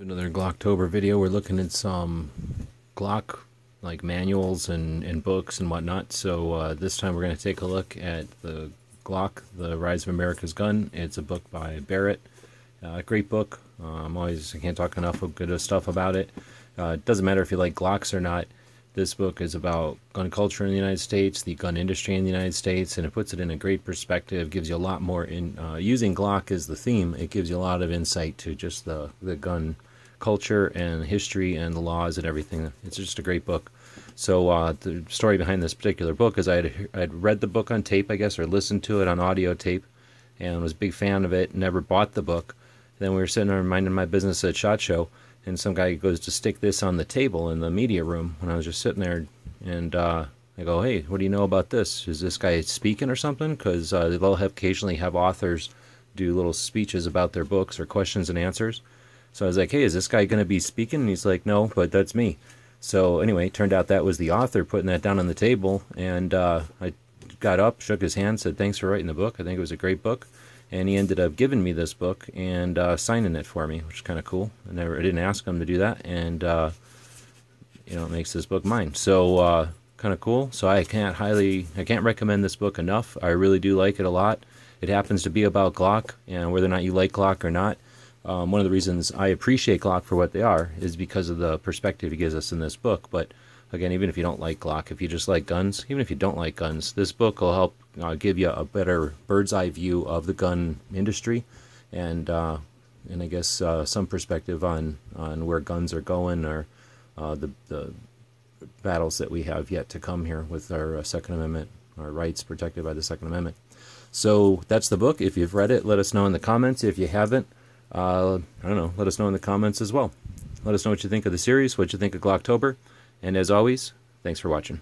Another Glocktober video. We're looking at some Glock like manuals and, and books and whatnot. So uh, this time we're going to take a look at the Glock, The Rise of America's Gun. It's a book by Barrett. Uh, great book. Uh, I'm always I can't talk enough of good stuff about it. Uh, it doesn't matter if you like Glocks or not. This book is about gun culture in the United States, the gun industry in the United States, and it puts it in a great perspective. Gives you a lot more in uh, using Glock as the theme. It gives you a lot of insight to just the the gun culture and history and the laws and everything. It's just a great book. So uh, the story behind this particular book is I had I read the book on tape, I guess, or listened to it on audio tape, and was a big fan of it. Never bought the book. Then we were sitting there minding my business at Shot Show, and some guy goes to stick this on the table in the media room when I was just sitting there, and uh, I go, "Hey, what do you know about this? Is this guy speaking or something?" Because uh, they'll have occasionally have authors do little speeches about their books or questions and answers. So I was like, hey, is this guy going to be speaking? And he's like, no, but that's me. So anyway, it turned out that was the author putting that down on the table. And uh, I got up, shook his hand, said, thanks for writing the book. I think it was a great book. And he ended up giving me this book and uh, signing it for me, which is kind of cool. I never, I didn't ask him to do that, and uh, you know, it makes this book mine. So uh, kind of cool. So I can't highly, I can't recommend this book enough. I really do like it a lot. It happens to be about Glock, and whether or not you like Glock or not, um, one of the reasons I appreciate Glock for what they are is because of the perspective he gives us in this book. But again, even if you don't like Glock, if you just like guns, even if you don't like guns, this book will help uh, give you a better bird's eye view of the gun industry, and uh, and I guess uh, some perspective on on where guns are going or uh, the the battles that we have yet to come here with our uh, Second Amendment, our rights protected by the Second Amendment. So that's the book. If you've read it, let us know in the comments. If you haven't, uh, I don't know, let us know in the comments as well. Let us know what you think of the series, what you think of Glocktober, and as always, thanks for watching.